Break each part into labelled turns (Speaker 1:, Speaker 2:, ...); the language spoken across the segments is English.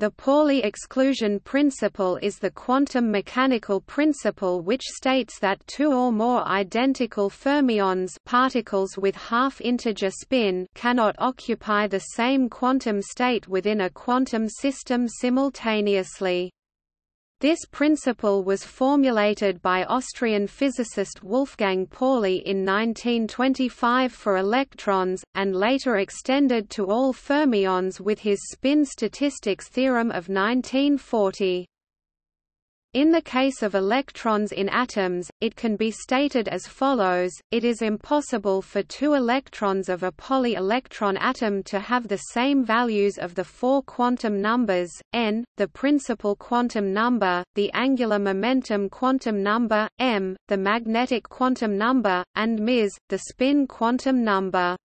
Speaker 1: The Pauli exclusion principle is the quantum mechanical principle which states that two or more identical fermions particles with half-integer spin cannot occupy the same quantum state within a quantum system simultaneously. This principle was formulated by Austrian physicist Wolfgang Pauli in 1925 for electrons, and later extended to all fermions with his spin statistics theorem of 1940. In the case of electrons in atoms, it can be stated as follows, it is impossible for two electrons of a Pauli-electron atom to have the same values of the four quantum numbers, n, the principal quantum number, the angular momentum quantum number, m, the magnetic quantum number, and ms, the spin quantum number.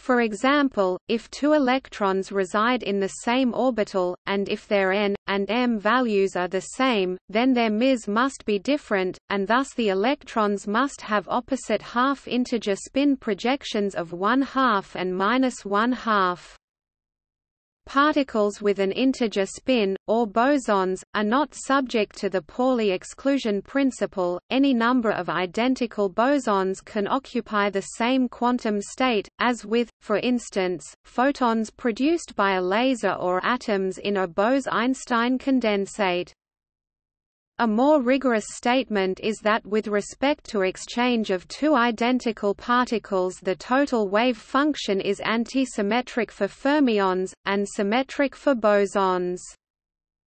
Speaker 1: For example, if two electrons reside in the same orbital, and if their n, and m values are the same, then their ms must be different, and thus the electrons must have opposite half-integer spin projections of one half and minus one half. Particles with an integer spin, or bosons, are not subject to the Pauli exclusion principle. Any number of identical bosons can occupy the same quantum state, as with, for instance, photons produced by a laser or atoms in a Bose-Einstein condensate. A more rigorous statement is that with respect to exchange of two identical particles the total wave function is antisymmetric for fermions, and symmetric for bosons.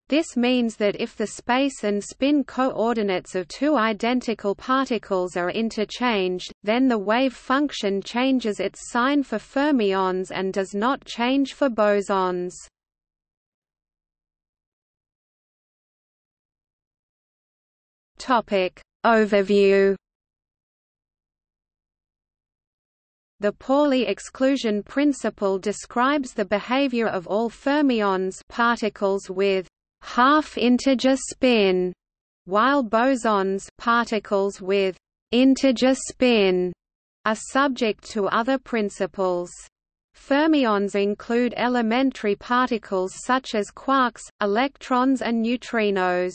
Speaker 1: This means that if the space and spin coordinates of two identical particles are interchanged, then the wave function changes its sign for fermions and does not change for bosons. Topic Overview The Pauli exclusion principle describes the behavior of all fermions particles with half-integer spin, while bosons particles with integer spin are subject to other principles. Fermions include elementary particles such as quarks, electrons and neutrinos.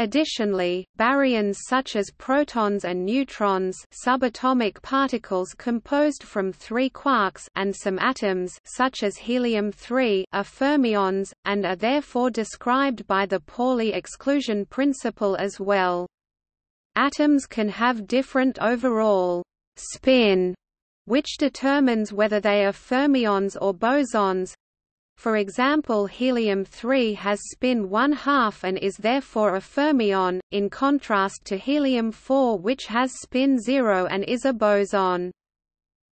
Speaker 1: Additionally, baryons such as protons and neutrons subatomic particles composed from three quarks and some atoms such as helium-3 are fermions, and are therefore described by the Pauli exclusion principle as well. Atoms can have different overall spin, which determines whether they are fermions or bosons, for example helium-3 has spin 1 half and is therefore a fermion, in contrast to helium-4 which has spin 0 and is a boson.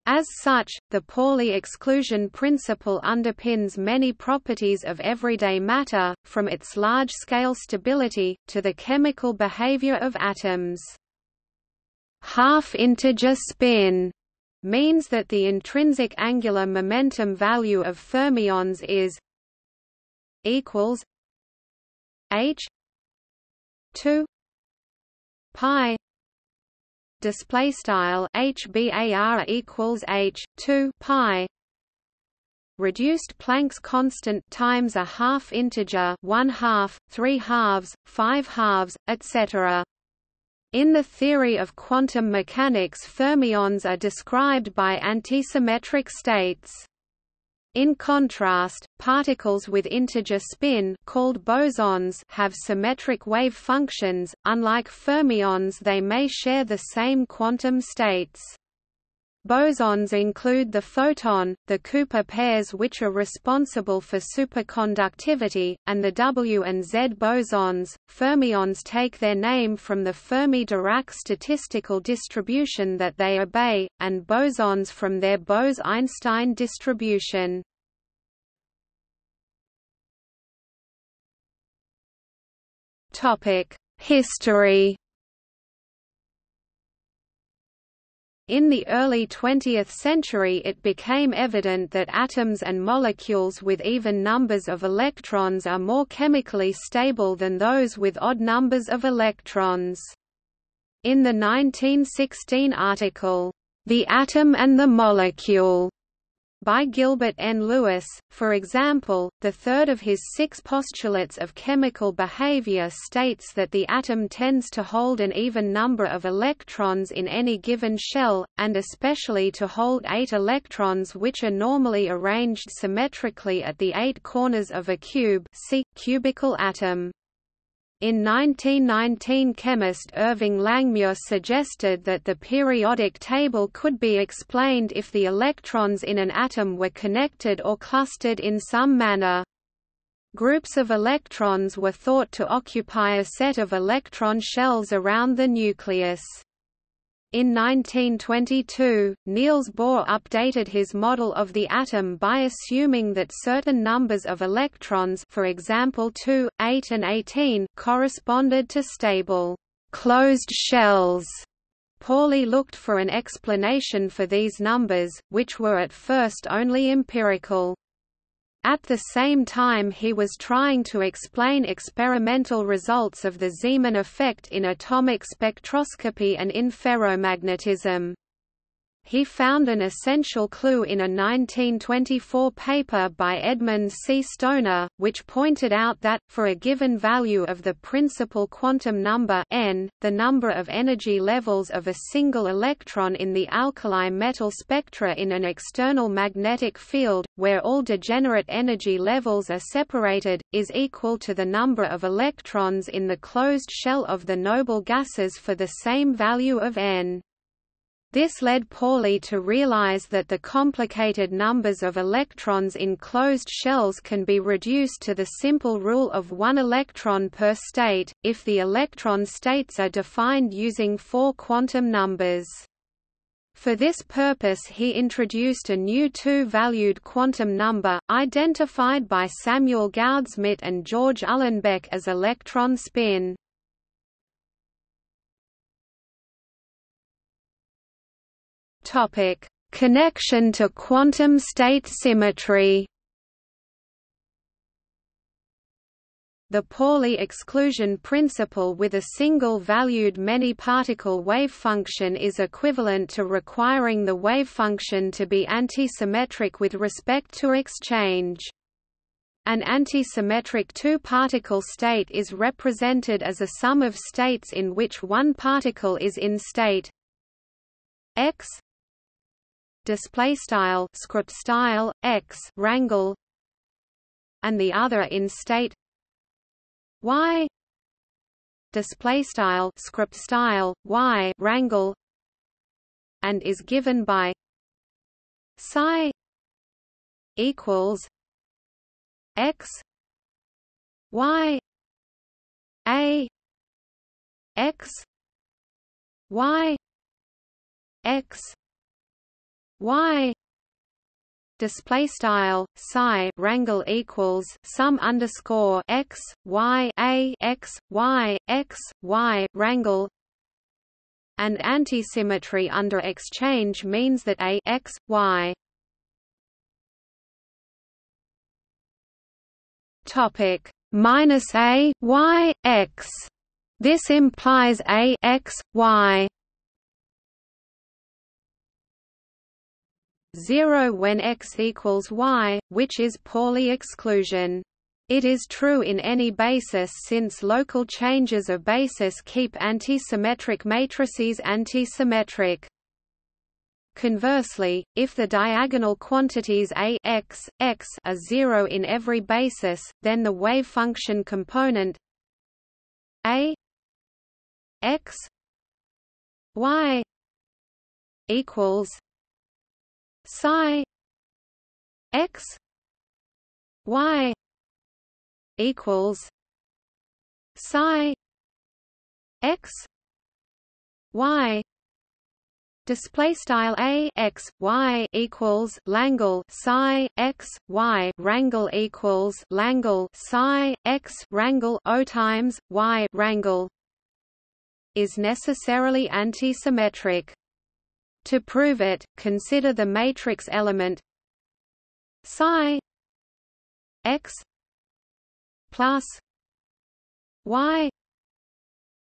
Speaker 1: As such, the Pauli exclusion principle underpins many properties of everyday matter, from its large-scale stability, to the chemical behavior of atoms. Half-integer spin means that the intrinsic angular momentum value of fermions is equals h 2 pi display style hbar equals h 2 pi. Reduced Planck's constant times a half integer 1 half 3 halves 5 halves etc in the theory of quantum mechanics fermions are described by antisymmetric states. In contrast, particles with integer spin called bosons have symmetric wave functions, unlike fermions they may share the same quantum states. Bosons include the photon, the Cooper pairs which are responsible for superconductivity, and the W and Z bosons. Fermions take their name from the Fermi-Dirac statistical distribution that they obey, and bosons from their Bose-Einstein distribution. Topic: History In the early 20th century it became evident that atoms and molecules with even numbers of electrons are more chemically stable than those with odd numbers of electrons. In the 1916 article, The Atom and the Molecule, by Gilbert N. Lewis. For example, the third of his six postulates of chemical behavior states that the atom tends to hold an even number of electrons in any given shell, and especially to hold eight electrons which are normally arranged symmetrically at the eight corners of a cube see, cubical atom. In 1919 chemist Irving Langmuir suggested that the periodic table could be explained if the electrons in an atom were connected or clustered in some manner. Groups of electrons were thought to occupy a set of electron shells around the nucleus. In 1922, Niels Bohr updated his model of the atom by assuming that certain numbers of electrons for example 2, 8 and 18 corresponded to stable closed shells. Pauli looked for an explanation for these numbers, which were at first only empirical. At the same time he was trying to explain experimental results of the Zeeman effect in atomic spectroscopy and in ferromagnetism. He found an essential clue in a 1924 paper by Edmund C. Stoner, which pointed out that, for a given value of the principal quantum number n, the number of energy levels of a single electron in the alkali metal spectra in an external magnetic field, where all degenerate energy levels are separated, is equal to the number of electrons in the closed shell of the noble gases for the same value of n. This led Pauli to realize that the complicated numbers of electrons in closed shells can be reduced to the simple rule of one electron per state, if the electron states are defined using four quantum numbers. For this purpose he introduced a new two-valued quantum number, identified by Samuel Goudsmit and George Uhlenbeck as electron spin. Topic: Connection to quantum state symmetry. The Pauli exclusion principle with a single-valued many-particle wave function is equivalent to requiring the wave function to be antisymmetric with respect to exchange. An antisymmetric two-particle state is represented as a sum of states in which one particle is in state x display style script style x rangle and the other in state y display style script style y rangle and is given by psi equals x y a x y x y display style psi rangle equals sum underscore x y a x y x y rangle and antisymmetry under exchange means that a x y. Topic minus a y x. This implies a x y 0 when x equals y, which is Pauli exclusion. It is true in any basis since local changes of basis keep antisymmetric matrices antisymmetric. Conversely, if the diagonal quantities a x, x are zero in every basis, then the wave function component a x y equals psi x y equals psi x y Display style a x y equals Langle psi x y rangle equals Langle psi x rangle o times y rangle is necessarily antisymmetric. To prove it, consider the matrix element psi x plus y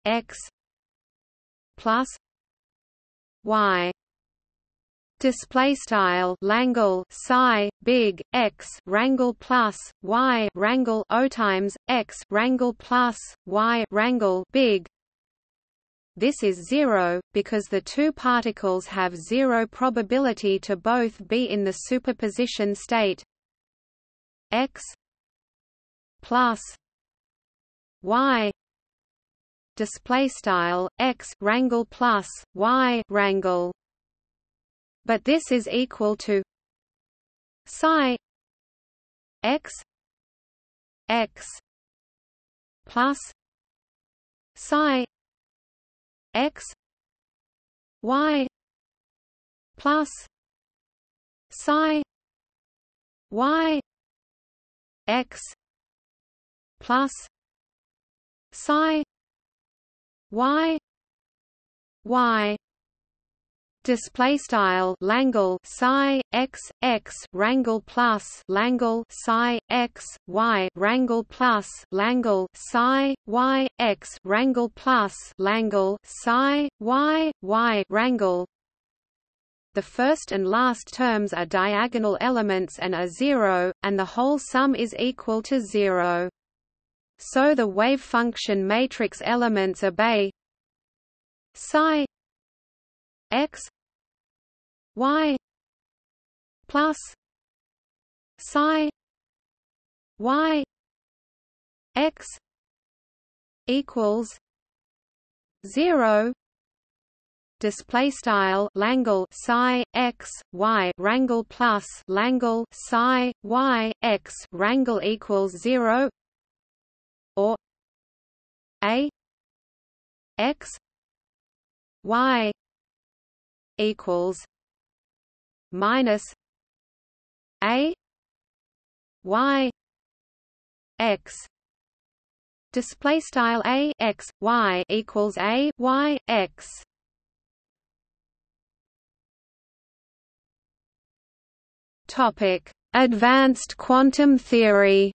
Speaker 1: x plus y. Display style Langle psi big x rangle plus y rangle o times x rangle plus y rangle big this is zero, because the two particles have zero probability to both be in the superposition state x plus y display style x rangle plus y rangle. But this is equal to psi x x plus psi x y plus psi y x plus psi y y display style Langle psi x x rangle plus Langle psi x y rangle plus Langle psi y x rangle plus Langle psi y y rangle the first and last terms are diagonal elements and are zero, and the whole sum is equal to zero. So the wave function matrix elements obey psi x y plus psi y x equals 0 display style Langle psi x y rangle plus Langle psi y x rangle equals 0 or a x y equals minus a y x. Display style a x y equals a y x. Topic. Advanced quantum theory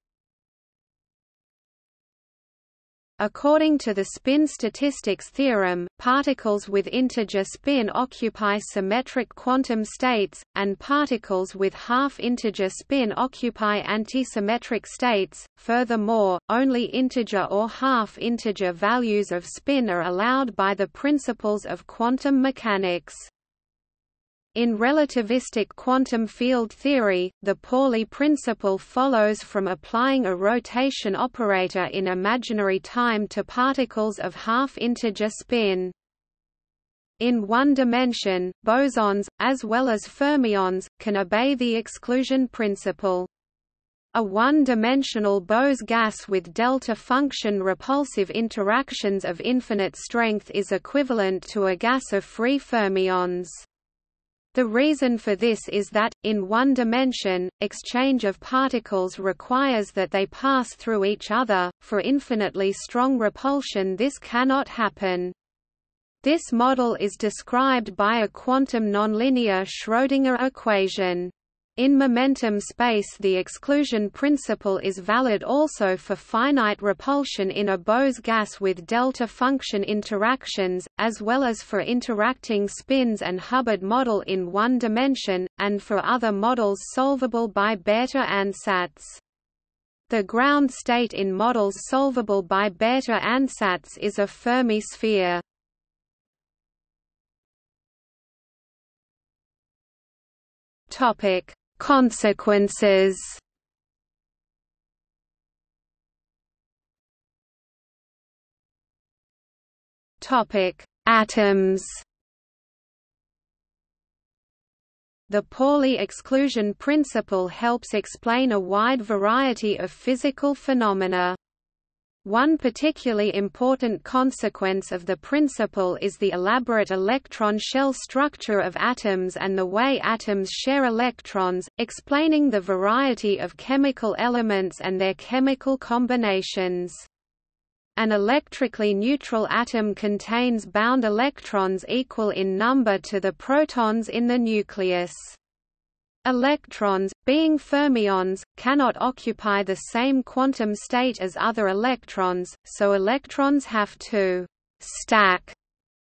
Speaker 1: According to the spin statistics theorem, particles with integer spin occupy symmetric quantum states, and particles with half-integer spin occupy antisymmetric states. Furthermore, only integer or half-integer values of spin are allowed by the principles of quantum mechanics. In relativistic quantum field theory, the Pauli principle follows from applying a rotation operator in imaginary time to particles of half-integer spin. In one dimension, bosons, as well as fermions, can obey the exclusion principle. A one-dimensional Bose gas with delta function repulsive interactions of infinite strength is equivalent to a gas of free fermions. The reason for this is that, in one dimension, exchange of particles requires that they pass through each other, for infinitely strong repulsion this cannot happen. This model is described by a quantum nonlinear Schrödinger equation. In momentum space the exclusion principle is valid also for finite repulsion in a Bose gas with delta function interactions, as well as for interacting spins and Hubbard model in one dimension, and for other models solvable by Bethe ansatz. The ground state in models solvable by Bethe ansatz is a Fermi sphere. Topic Consequences Topic: Atoms. The Pauli exclusion principle helps explain a wide variety of physical phenomena. One particularly important consequence of the principle is the elaborate electron shell structure of atoms and the way atoms share electrons, explaining the variety of chemical elements and their chemical combinations. An electrically neutral atom contains bound electrons equal in number to the protons in the nucleus. Electrons, being fermions, cannot occupy the same quantum state as other electrons, so electrons have to «stack»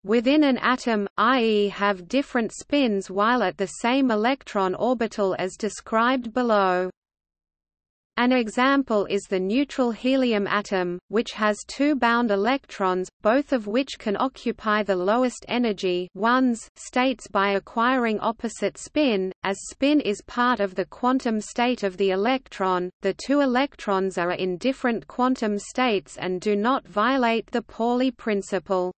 Speaker 1: within an atom, i.e. have different spins while at the same electron orbital as described below. An example is the neutral helium atom, which has two bound electrons, both of which can occupy the lowest energy ones states by acquiring opposite spin. As spin is part of the quantum state of the electron, the two electrons are in different quantum states and do not violate the Pauli principle.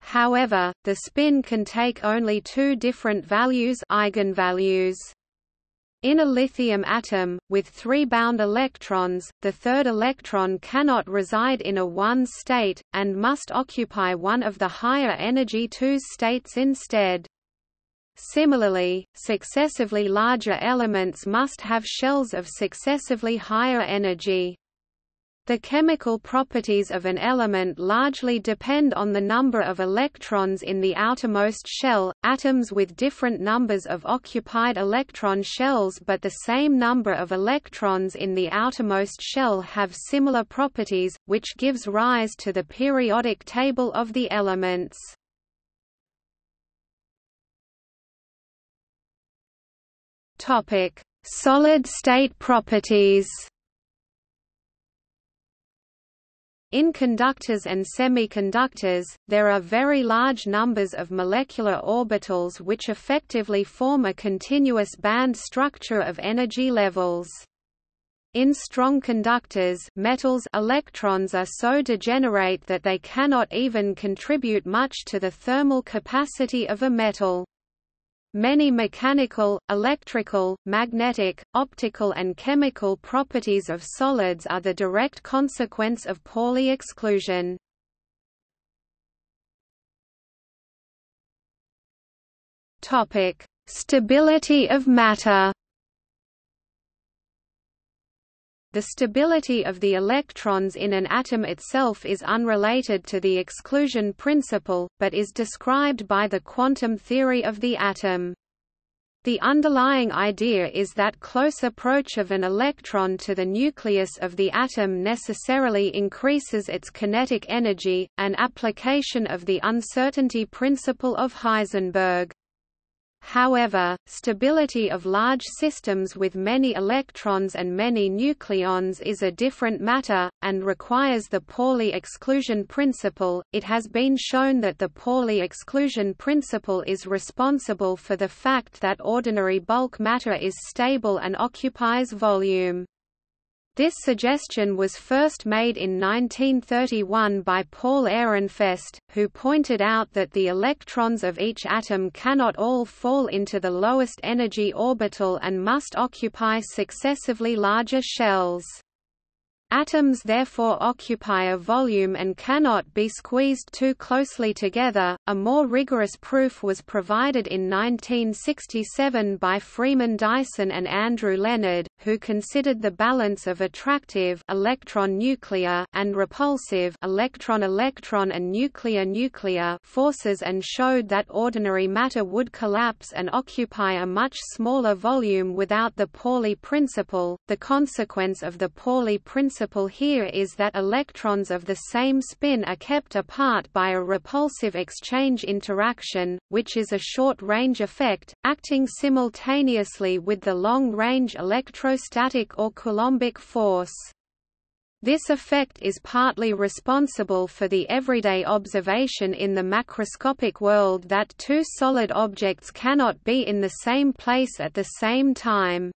Speaker 1: However, the spin can take only two different values eigenvalues. In a lithium atom, with three bound electrons, the third electron cannot reside in a 1 state, and must occupy one of the higher energy 2 states instead. Similarly, successively larger elements must have shells of successively higher energy. The chemical properties of an element largely depend on the number of electrons in the outermost shell. Atoms with different numbers of occupied electron shells but the same number of electrons in the outermost shell have similar properties, which gives rise to the periodic table of the elements. Topic: Solid state properties. In conductors and semiconductors, there are very large numbers of molecular orbitals which effectively form a continuous band structure of energy levels. In strong conductors metals electrons are so degenerate that they cannot even contribute much to the thermal capacity of a metal. Many mechanical, electrical, magnetic, optical and chemical properties of solids are the direct consequence of Pauli exclusion. Stability of matter The stability of the electrons in an atom itself is unrelated to the exclusion principle, but is described by the quantum theory of the atom. The underlying idea is that close approach of an electron to the nucleus of the atom necessarily increases its kinetic energy, an application of the uncertainty principle of Heisenberg. However, stability of large systems with many electrons and many nucleons is a different matter, and requires the Pauli exclusion principle. It has been shown that the Pauli exclusion principle is responsible for the fact that ordinary bulk matter is stable and occupies volume. This suggestion was first made in 1931 by Paul Ehrenfest, who pointed out that the electrons of each atom cannot all fall into the lowest energy orbital and must occupy successively larger shells. Atoms therefore occupy a volume and cannot be squeezed too closely together. A more rigorous proof was provided in 1967 by Freeman Dyson and Andrew Lenard, who considered the balance of attractive electron nuclear and repulsive electron electron and nuclear nuclear forces and showed that ordinary matter would collapse and occupy a much smaller volume without the Pauli principle. The consequence of the Pauli principle principle here is that electrons of the same spin are kept apart by a repulsive exchange interaction, which is a short-range effect, acting simultaneously with the long-range electrostatic or coulombic force. This effect is partly responsible for the everyday observation in the macroscopic world that two solid objects cannot be in the same place at the same time.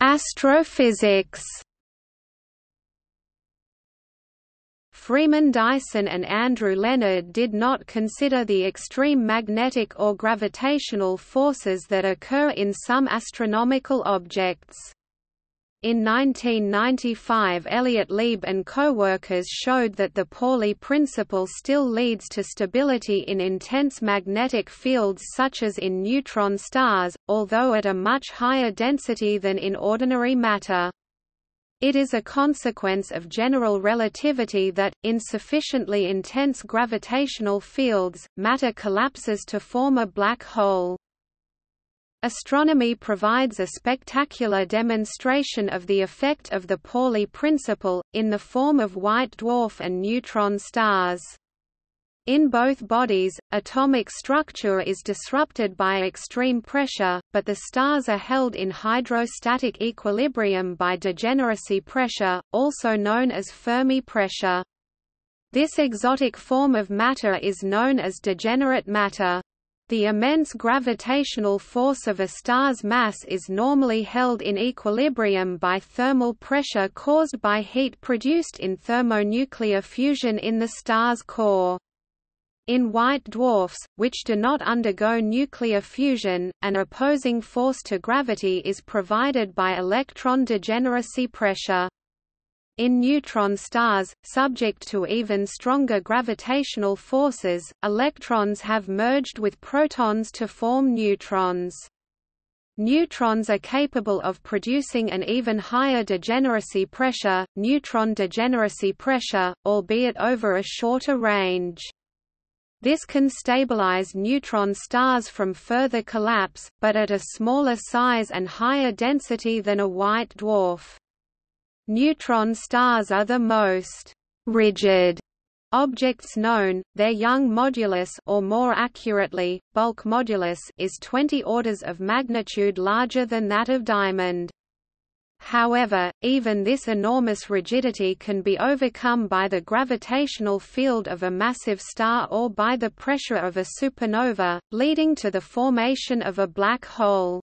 Speaker 1: Astrophysics. Freeman Dyson and Andrew Lenard did not consider the extreme magnetic or gravitational forces that occur in some astronomical objects. In 1995 Elliott Lieb and co-workers showed that the Pauli principle still leads to stability in intense magnetic fields such as in neutron stars, although at a much higher density than in ordinary matter. It is a consequence of general relativity that, in sufficiently intense gravitational fields, matter collapses to form a black hole. Astronomy provides a spectacular demonstration of the effect of the Pauli principle, in the form of white dwarf and neutron stars. In both bodies, atomic structure is disrupted by extreme pressure, but the stars are held in hydrostatic equilibrium by degeneracy pressure, also known as Fermi pressure. This exotic form of matter is known as degenerate matter. The immense gravitational force of a star's mass is normally held in equilibrium by thermal pressure caused by heat produced in thermonuclear fusion in the star's core. In white dwarfs, which do not undergo nuclear fusion, an opposing force to gravity is provided by electron degeneracy pressure. In neutron stars, subject to even stronger gravitational forces, electrons have merged with protons to form neutrons. Neutrons are capable of producing an even higher degeneracy pressure, neutron degeneracy pressure, albeit over a shorter range. This can stabilize neutron stars from further collapse, but at a smaller size and higher density than a white dwarf. Neutron stars are the most rigid objects known. Their young modulus or more accurately, bulk modulus is 20 orders of magnitude larger than that of diamond. However, even this enormous rigidity can be overcome by the gravitational field of a massive star or by the pressure of a supernova, leading to the formation of a black hole.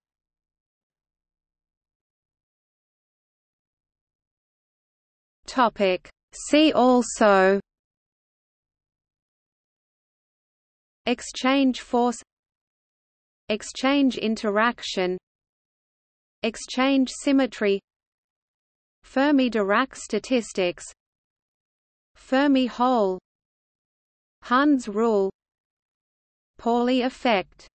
Speaker 2: See also
Speaker 1: Exchange force Exchange interaction Exchange symmetry Fermi-Dirac statistics Fermi hole Hund's rule Pauli effect